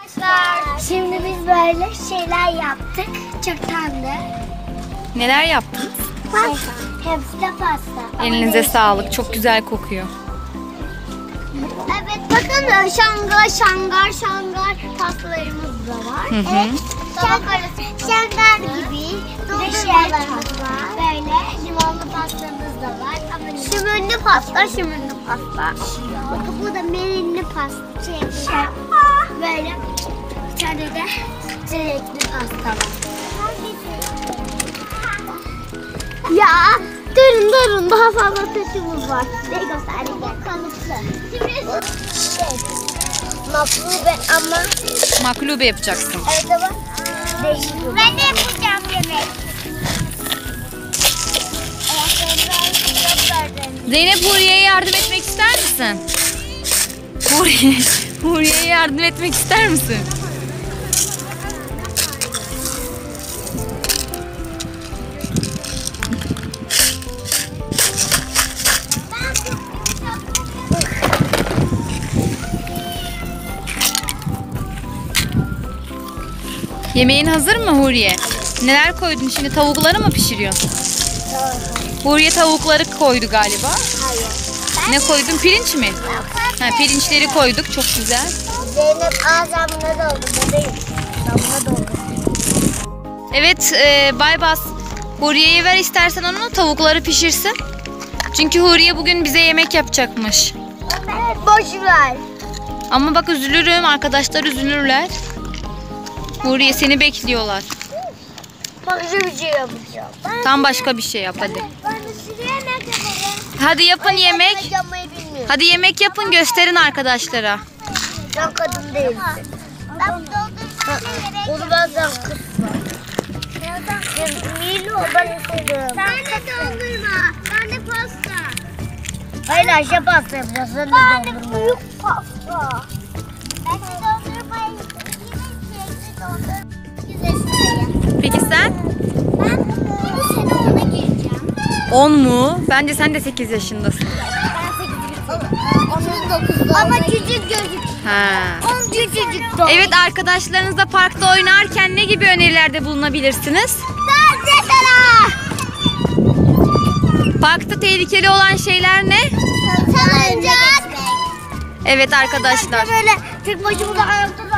Arkadaşlar şimdi biz böyle şeyler yaptık. Çok tatlı. Neler yaptınız? Pasta. Hepsi de pasta. Elinize sağlık. Çok güzel kokuyor. Evet bakın şangar şangar şangar pastalarımız da var. Hı hı. Evet. Arası şangar gibi dondurmalarımız var. Böyle limonlu pastamız da var. Ama şimürlü pasta, şimürlü pasta. Bu da merinli pasta. Şey, şey. Böyle bir tane de çilekli pasta var. Ya durun durun daha fazla taşımız var. Ne göstereyim kalıplı. Şey, maklube ama Maklube yapacaksın. evet ama değişik. Ben de yapacağım yemek. Zeynep Huriye'ye yardım etmek ister misin? Huriye, Huriye'ye yardım etmek ister misin? Yemeğin hazır mı Huriye? Neler koydun şimdi tavukları mı pişiriyorsun? Huriye tavukları koydu galiba. Hayır. Ne koydun? Pirinç mi? Ha, pirinçleri koyduk. Çok güzel. Zeynep ağzımda doldu bebeğim. Damla doldu. Evet, e, Baybas. Huriye'ye ver istersen onu tavukları pişirsin. Çünkü Huriye bugün bize yemek yapacakmış. Boş ver. Ama bak üzülürüm. Arkadaşlar üzülürler. Huriye seni bekliyorlar. Başka bir şey yapacağım. Ben, Tam başka bir şey yap hadi. ben. Hadi yapın yemek. Ben. Hadi yemek yapın gösterin arkadaşlara. Sen kadın değilsin. Ben Onu bazen kız var. Milo ben istedim. Ben de dondurma. Ben de pasta. Hayır Ayşe pasta yapacağız. Sen de ben de büyük pasta. Ben de dondurmayı Peki sen? Ben bu sene ona gireceğim. 10 mu? Bence sen de 8 yaşındasın. Onun 9'da. Ama küçük gözüküyor. Ha. 10 küçücük Evet arkadaşlarınızla parkta oynarken ne gibi önerilerde bulunabilirsiniz? Mesela. Parkta tehlikeli olan şeyler ne? Salıncak. Evet arkadaşlar. Böyle tek başımıza ayakta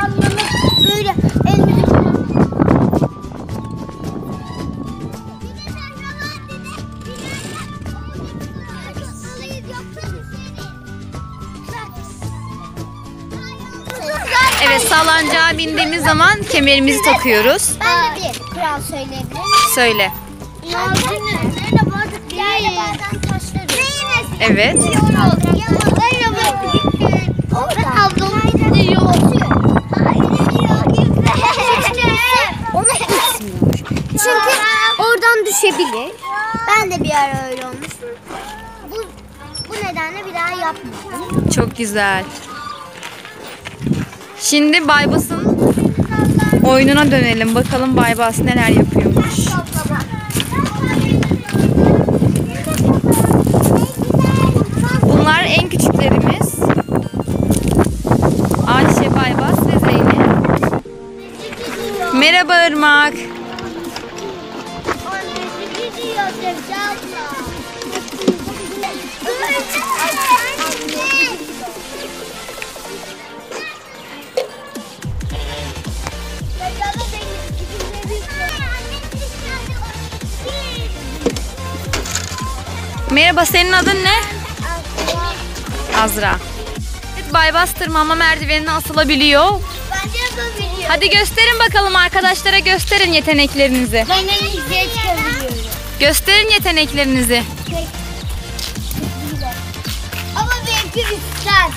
sallancağa bindiğimiz zaman kemerimizi takıyoruz. Ben de bir kural söyleyebilir miyim? Söyle. Evet. Gitmiyor. Çünkü oradan düşebilir. Ben de bir ara öyle olmuştum. Bu, bu nedenle bir daha yapmadım. Çok güzel. Şimdi Baybas'ın oyununa dönelim. Bakalım Baybas neler yapıyormuş. Bunlar en küçüklerimiz. Ayşe, Baybas ve Zeynep. Merhaba Irmak. Merhaba senin adın ne? Azra. Evet, Baybas tırmanma merdivenine asılabiliyor. Yapabiliyor. Hadi gösterin bakalım arkadaşlara gösterin yeteneklerinizi. Ben en yükseğe çıkabiliyorum. Gösterin yeteneklerinizi. Ama benimki üstten.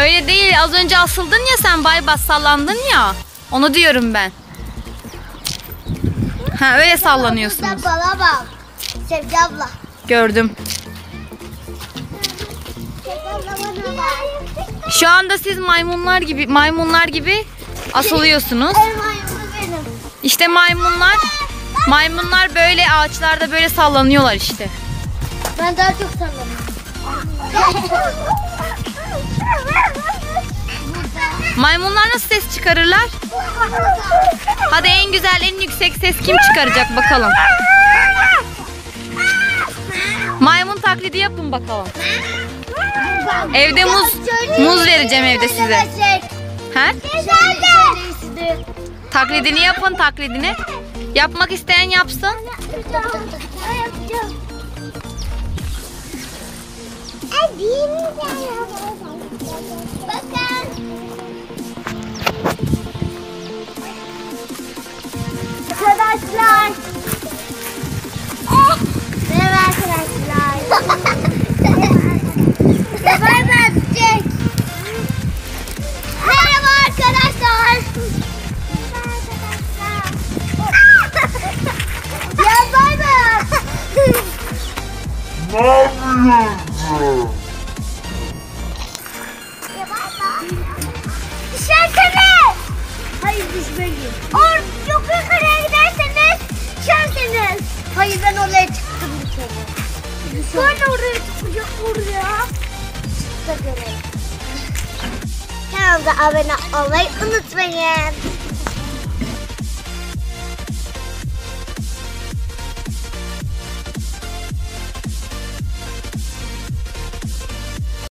Öyle değil. Az önce asıldın ya sen Baybas sallandın ya. Onu diyorum ben. Ha öyle sallanıyorsunuz. Bana bak. Sevgi abla. Gördüm. Sevgi abla bana bak. Şu anda siz maymunlar gibi maymunlar gibi asılıyorsunuz. En maymunlu benim. İşte maymunlar maymunlar böyle ağaçlarda böyle sallanıyorlar işte. Ben daha çok sallanıyorum. Maymunlar nasıl ses çıkarırlar? Hadi en güzel, en yüksek ses kim çıkaracak bakalım. Maymun taklidi yapın bakalım. Evde muz muz vereceğim evde size. Ha? Taklidini yapın taklidini. Yapmak isteyen yapsın. Bakın. Arkadaşlar. Merhaba arkadaşlar. Bay bay Jack. Merhaba arkadaşlar. ya bay bay. Ne yapıyorsun? Düşmeyin. Or çok yukarıya giderseniz düşersiniz. Hayır ben oraya çıktım bir kere. Sonra oraya çıkacak oraya. Çıktı göre. Kanalımıza abone olmayı unutmayın.